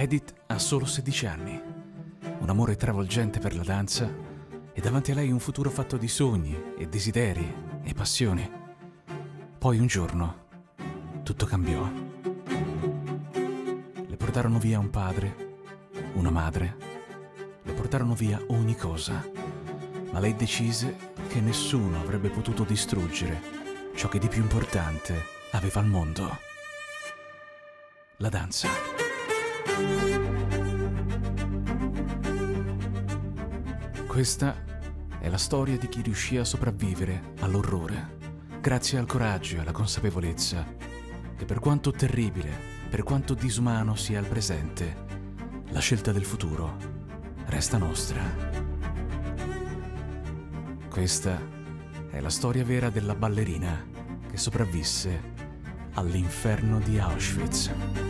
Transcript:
Edith ha solo 16 anni, un amore travolgente per la danza e davanti a lei un futuro fatto di sogni e desideri e passioni. Poi un giorno tutto cambiò. Le portarono via un padre, una madre, le portarono via ogni cosa, ma lei decise che nessuno avrebbe potuto distruggere ciò che di più importante aveva al mondo. La danza. Questa è la storia di chi riuscì a sopravvivere all'orrore, grazie al coraggio e alla consapevolezza che per quanto terribile, per quanto disumano sia il presente, la scelta del futuro resta nostra. Questa è la storia vera della ballerina che sopravvisse all'inferno di Auschwitz.